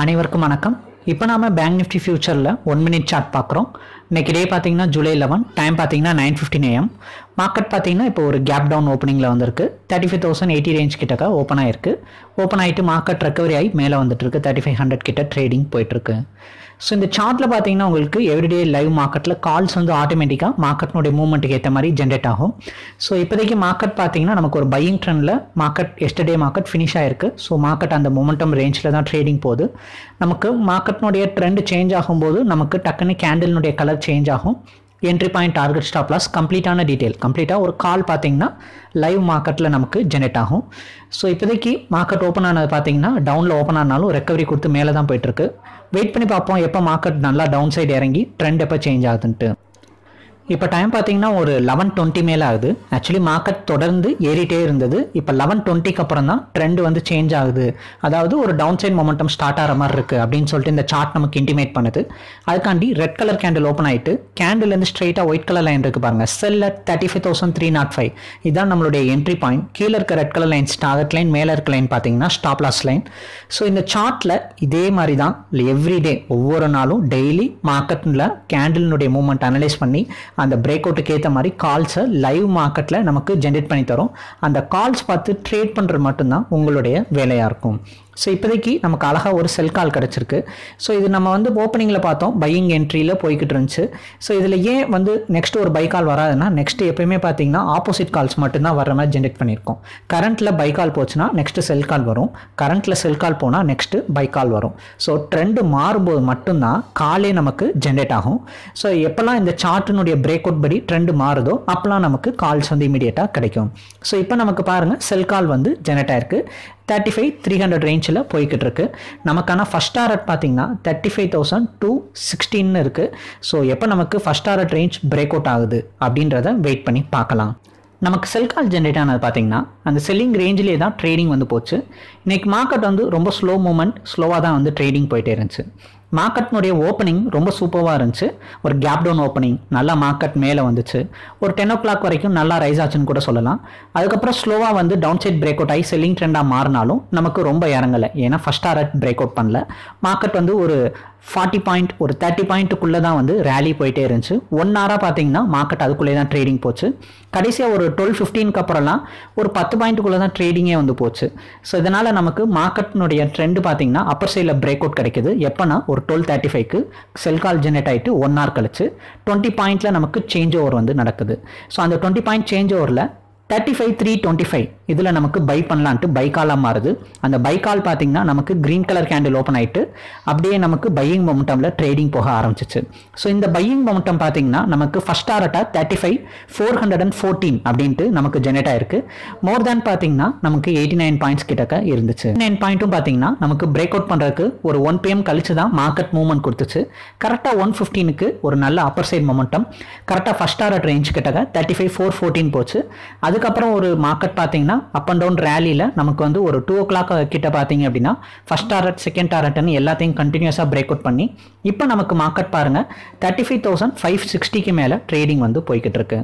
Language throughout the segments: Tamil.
அனைவருக்கும் வணக்கம். இப்போ நாம பேங்க் நிஃப்டி ஃபியூச்சரில் ஒன் மினிட் சார்ட் பார்க்குறோம். இன்னைக்கு டே பார்த்தீங்கன்னா ஜூலை லெவன் டைம் பார்த்தீங்கன்னா நைன் ஃபிஃப்டின் ஏஎம் மார்க்கெட் பார்த்தீங்கன்னா இப்போ ஒரு கேப் டவுன் ஓப்பனிங்கில் வந்திருக்கு. Thirty five thousand eighty range கிட்டக்க ஓப்பன் ஆயிருக்கு. ஓப்பன் ஆகிட்டு மார்க்கெட் ரெக்கவரி ஆகி மேலே வந்துட்டு இருக்கு. தேர்ட்டி ஃபைவ் ஹண்ட்ரட் கிட்ட ட்ரேடிங் போயிட்டுருக்கு ஸோ இந்த சார்ட்டில் பார்த்தீங்கன்னா உங்களுக்கு எவ்ரிடே லைவ் மார்க்கெட்டில் கால்ஸ் வந்து ஆட்டோமேட்டிக்காக மார்க்கெட்னுடைய மூவ்மெண்ட்டுக்கு ஏற்ற மாதிரி ஜென்ரேட் ஆகும். ஸோ இப்போதைக்கு மார்க்கெட் பார்த்தீங்கன்னா நமக்கு ஒரு பையிங் ட்ரெண்டில் மார்க்கெட் எஸ்டர்டே மார்க்கெட் ஃபினிஷ் ஆயிருக்கு. ஸோ மார்க்கெட் அந்த மொமெண்டம் ரேஞ்சில் தான் ட்ரேடிங் போகுது. நமக்கு மார்க்கெட்னுடைய ட்ரெண்ட் சேஞ்ச் ஆகும்போது நமக்கு டக்குன்னு கேண்டில்னுடைய கலர் சேஞ்ச் ஆகும். Entry point target stop loss கம்ப்ளீட்டான detail கம்ப்ளீட்டாக ஒரு கால் பார்த்தீங்கன்னா லைவ் மார்க்கெட்டில் நமக்கு ஜெனரேட் ஆகும். ஸோ இப்போதைக்கு மார்க்கெட் ஓப்பன் ஆனது பார்த்தீங்கன்னா டவுனில் ஓப்பன் ஆனாலும் ரெக்கவரி கொடுத்து மேலே தான் போயிட்டுருக்கு வெயிட் பண்ணி பார்ப்போம் எப்போ மார்க்கெட் நல்லா டவுன் சைடு இறங்கி ட்ரெண்ட் எப்போ சேஞ்ச் ஆகுதுன்ட்டு. இப்போ டைம் பார்த்தீங்கன்னா ஒரு லெவன் டுவெண்ட்டி மேலே ஆகுது. ஆக்சுவலி மார்க்கெட் தொடர்ந்து ஏறிட்டே இருந்தது. இப்போ லெவன் டுவெண்ட்டிக்கு அப்புறம் தான் ட்ரெண்ட் வந்து சேஞ்ச் ஆகுது. அதாவது ஒரு டவுன் சைட் மொமெண்டம் ஸ்டார்ட் ஆகிற மாதிரி இருக்குது அப்படின்னு சொல்லிட்டு இந்த சார்ட் நமக்கு இன்டிமேட் பண்ணுது. அதுக்காண்டி ரெட் கலர் கேண்டில் ஓப்பன் ஆகிட்டு கேண்டில்லேருந்து ஸ்ட்ரெயிட்டாக ஒயிட் கலர் லைன் இருக்குது பாருங்க. செல்ல thirty five thousand three nought five இதுதான் நம்மளுடைய என்ட்ரி பாயிண்ட் கீழே இருக்க red colour lines target line மேலே இருக்க லைன் பார்த்தீங்கன்னா ஸ்டாப் லாஸ் லைன் ஸோ இந்த சார்ட்டில் இதே மாதிரி தான் எவ்ரி டே ஒவ்வொரு நாளும் டெய்லி மார்க்கெட்டில் கேண்டிலினுடைய மூவ்மெண்ட் அனலைஸ் பண்ணி அந்த பிரேக் அவுட்டுக்கு ஏற்ற மாதிரி கால்ஸை லைவ் மார்க்கெட்டில் நமக்கு ஜென்ரேட் பண்ணி தரும். அந்த கால்ஸ் பார்த்து ட்ரேட் பண்ணுறது மட்டும்தான் உங்களுடைய வேலையாக இருக்கும். ஸோ இப்போதைக்கு நமக்கு அழகாக ஒரு செல் கால் கிடச்சிருக்கு. ஸோ இது நம்ம வந்து ஓப்பனிங்கில் பார்த்தோம். பையிங் என்ட்ரியில் போய்கிட்டு இருந்துச்சு. ஸோ இதில் ஏன் வந்து நெக்ஸ்ட் ஒரு பை கால் வராதுன்னா நெக்ஸ்ட் எப்பயுமே பார்த்தீங்கன்னா ஆப்போசிட் கால்ஸ் மட்டும்தான் வர மாதிரி ஜென்ரேட் பண்ணியிருக்கோம். கரண்ட்டில் பை கால் போச்சுன்னா நெக்ஸ்ட் செல் கால் வரும். கரண்ட்டில் செல் கால் போனால் நெக்ஸ்ட் பை கால் வரும். ஸோ ட்ரெண்டு மாறும்போது மட்டும்தான் காலே நமக்கு ஜென்ரேட் ஆகும். ஸோ எப்போல்லாம் இந்த சார்ட்டினுடைய பிரேக் அவுட் படி ட்ரெண்டு மாறுதோ அப்போலாம் நமக்கு கால்ஸ் வந்து இமீடியட்டாக கிடைக்கும். ஸோ இப்போ நமக்கு பாருங்கள் செல் கால் வந்து ஜென்ரேட் ஆயிருக்கு. தேர்ட்டி ஃபைவ் த்ரீ ஹண்ட்ரட் ரேஞ்சில் போய்கிட்டு இருக்கு நமக்கான ஃபஸ்ட் டாரட் பார்த்தீங்கன்னா thirty five thousand two sixteen இருக்குது ஸோ எப்போ நமக்கு first target range break out ஆகுது அப்படின்றத வெயிட் பண்ணி பார்க்கலாம். நமக்கு செல் கால் ஜென்ரேட் ஆனது பார்த்தீங்கன்னா அந்த செல்லிங் ரேஞ்சிலே தான் ட்ரேடிங் வந்து போச்சு. இன்றைக்கி மார்க்கெட் வந்து ரொம்ப ஸ்லோ மூமெண்ட் ஸ்லோவாக தான் வந்து ட்ரேடிங் போயிட்டே இருந்துச்சு. மார்க்கெட்னுடைய ஓப்பனிங் ரொம்ப சூப்பராக இருந்துச்சு. ஒரு கேப் டவுன் ஓப்பனிங் நல்லா மார்க்கெட் மேலே வந்துச்சு. ஒரு டென் ஓ கிளாக் வரைக்கும் நல்லா ரைஸ் ஆச்சுன்னு கூட சொல்லலாம். அதுக்கப்புறம் ஸ்லோவாக வந்து டவுன் சைட் பிரேக் அவுட் ஆகி செல்லிங் ட்ரெண்டாக மாறினாலும் நமக்கு ரொம்ப இறங்கலை. ஏன்னா ஃபஸ்ட் ஆர்ட் பிரேக் அவுட் பண்ணல. மார்க்கெட் வந்து ஒரு ஃபார்ட்டி பாயிண்ட் ஒரு தேர்ட்டி பாயிண்ட்டுக்குள்ளே தான் வந்து ரேலி போயிட்டே இருந்துச்சு. ஒன் ஹவராக பார்த்தீங்கன்னா மார்க்கெட் அதுக்குள்ளே தான் ட்ரேடிங் போச்சு. கடைசியாக ஒரு டுவெல் ஃபிஃப்டீனுக்கு அப்புறம்லாம் ஒரு பத்து பாயிண்ட்டுக்குள்ளே தான் ட்ரேடிங்கே வந்து போச்சு. ஸோ இதனால் நமக்கு மார்க்கெட்னுடைய ட்ரெண்டு பார்த்தீங்கன்னா அப்பர் சைடில் பிரேக் அவுட் கிடைக்குது. எப்போனா ஒரு டுவெல் தேர்ட்டி ஃபைவ்க்கு செல் கால் ஜெனரேட் ஆகிட்டு ஒன் ஹவர் கழிச்சு டுவெண்ட்டி பாயிண்ட்டில் நமக்கு சேஞ்ச் ஓவர் வந்து நடக்குது. ஸோ அந்த டுவெண்ட்டி பாயிண்ட் சேஞ்ச் ஓவரில் thirty five three twenty five இதில் நமக்கு பை பண்ணலான்ட்டு பை காலாக மாறுது. அந்த பை கால் பார்த்தீங்கன்னா நமக்கு க்ரீன் கலர் கேண்டில் ஓப்பன் ஆகிட்டு அப்படியே நமக்கு பையிங் மொமெண்டமில் ட்ரேடிங் போக ஆரம்பிச்சிச்சு. ஸோ இந்த பையிங் மொமெண்டம் பார்த்தீங்கன்னா நமக்கு first டாரட்டாக thirty five four hundred and fourteen அப்படின்ட்டு நமக்கு ஜெனரேட் ஆயிருக்கு. மோர் தேன் பார்த்தீங்கன்னா நமக்கு எயிட்டி நைன் பாயிண்ட்ஸ் கிட்டக்க இருந்துச்சு. நைன் பாயிண்ட்டும் பார்த்தீங்கன்னா நமக்கு பிரேக் அவுட் பண்ணுறதுக்கு ஒரு ஒன் பிஎம் கழிச்சு தான் மார்க்கெட் மூவ்மெண்ட் கொடுத்துச்சு. கரெக்டாக ஒன் ஃபிஃப்டீனுக்கு ஒரு நல்ல அப்பர் சைட் மொமெண்டம் கரெக்டாக ஃபஸ்ட் டாரட் ரேஞ்ச் கிட்டக்க தேர்ட்டி ஃபைவ் ஃபோர் ஃபோர்டீன் போச்சு. அதுக்கப்புறம் ஒரு மார்க்கெட் பார்த்தீங்கன்னா அப் அண்ட் டவுன் ரேலியில் நமக்கு வந்து ஒரு டூ ஓ கிளாக் கிட்ட பார்த்தீங்க அப்படின்னா ஃபஸ்ட் டாரட் செகண்ட் டாரட்னு எல்லாத்தையும் கண்டினியூஸாக பிரேக் அவுட் பண்ணி இப்போ நமக்கு மார்க்கெட் பாருங்கள் தேர்ட்டி ஃபைவ் தௌசண்ட் ஃபைவ் சிக்ஸ்டிக்கு மேலே ட்ரேடிங் வந்து போய்கிட்டு இருக்கு.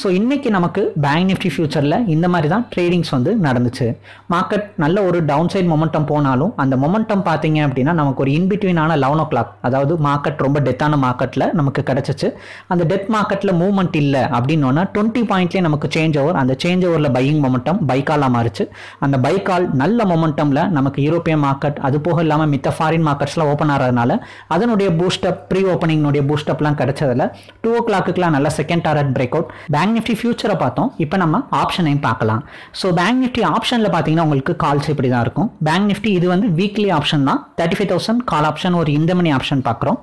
ஸோ இன்னைக்கு நமக்கு பேங்க் நிஃப்டி ஃபியூச்சரில் இந்த மாதிரி தான் ட்ரேடிங்ஸ் வந்து நடந்துச்சு. மார்க்கெட் நல்ல ஒரு டவுன் சைட் மொமெண்டம் போனாலும் அந்த மொமெண்டம் பார்த்தீங்க அப்படின்னா நமக்கு ஒரு இன்பிட்வீனான லெவன் ஓ கிளாக் அதாவது மார்க்கெட் ரொம்ப டெத்தான மார்க்கெட்டில் நமக்கு கிடச்சிச்சு. அந்த டெத் மார்க்கெட்டில் மூவ்மெண்ட் இல்லை அப்படின்னோன்னா டுவெண்ட்டி பாயிண்ட்லேயே நமக்கு சேஞ்ச் ஓவர் அந்த சேஞ்ச் ஓவரில் பையிங் மொமெண்டம் பைக்காலாக மாறிச்சு. அந்த பைக்கால் நல்ல மொமெண்டமில் நமக்கு யூரோப்பியன் மார்க்கெட் அது போக இல்லாமல் மித்த ஃபாரின் மார்க்கெட்ஸ்லாம் ஓப்பன் ஆகிறதுனால அதனுடைய பூஸ்டப் ப்ரீ ஓப்பனிங்னுடைய பூஸ்டப்லாம் கிடச்சதில் டூ ஓ கிளாக்குலாம் நல்ல second target break out bank Nifty ஃபியூச்சரை பார்த்தோம். இப்போ நம்ம ஆப்ஷனையும் பார்க்கலாம். ஸோ பேங்க் நிஃப்டி ஆப்ஷனில் பார்த்தீங்கன்னா உங்களுக்கு கால்ஸ் இப்படி தான் இருக்கும். பேங்க் நிஃப்டி இது வந்து வீக்லி ஆப்ஷன் தான். Thirty five thousand call option ஒரு இந்த மணி ஆப்ஷன் பார்க்குறோம்.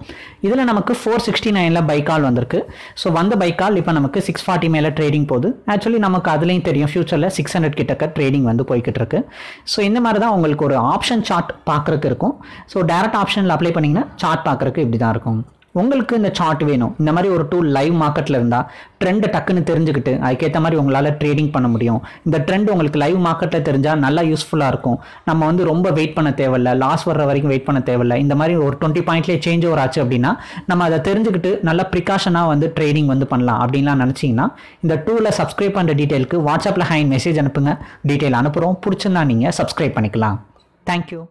இதில் நமக்கு ஃபோர் சிக்ஸ்டி நைனில் பை கால் வந்திருக்கு. ஸோ வந்த பைக்கால் இப்போ நமக்கு சிக்ஸ் ஃபார்ட்டி மேலே ட்ரேடிங் போகுது. ஆக்சுவலி நமக்கு அதுலேயும் தெரியும். ஃபியூச்சரில் சிக்ஸ் ஹண்ட்ரட் கிட்டக்க ட்ரேடிங் வந்து போய்கிட்டு இருக்கு ஸோ இந்த மாதிரி தான் உங்களுக்கு ஒரு ஆப்ஷன் சார்ட் பார்க்குறதுக்கு இருக்கும். ஸோ டேரக்ட் ஆப்ஷனில் அப்ளை பண்ணிங்கன்னா சார்ட் பார்க்குறதுக்கு இப்படி தான் இருக்கும். உங்களுக்கு இந்த சார்ட் வேணும். இந்த மாதிரி ஒரு டூல் லைவ் மார்க்கெட்டில் இருந்தால் ட்ரெண்டை டக்குன்னு தெரிஞ்சுக்கிட்டு அதுக்கேற்ற மாதிரி உங்களால் ட்ரேடிங் பண்ண முடியும். இந்த ட்ரெண்ட் உங்களுக்கு லைவ் மார்க்கெட்டில் தெரிஞ்சால் நல்லா யூஸ்ஃபுல்லாக இருக்கும். நம்ம வந்து ரொம்ப வெயிட் பண்ண தேவையில்ல. லாஸ் வர்ற வரைக்கும் வெயிட் பண்ண தேவையில்ல. இந்த மாதிரி ஒரு டுவெண்ட்டி பாயிண்ட்லேயே சேஞ்ச் ஓவர் ஆச்சு அப்படின்னா நம்ம அதை தெரிஞ்சுக்கிட்டு நல்லா ப்ரிகாஷனாக வந்து ட்ரேடிங் வந்து பண்ணலாம் அப்படின்லாம் நினச்சிங்கன்னா இந்த டூவில் சப்ஸ்கிரைப் பண்ணுற டீட்டெயிலுக்கு வாட்ஸ்அப்பில் ஹைன் மெசேஜ் அனுப்புங்க. டீட்டெயில் அனுப்புகிறோம் பிடிச்சிருந்தா நீங்கள் சப்ஸ்கிரைப் பண்ணிக்கலாம். தேங்க்யூ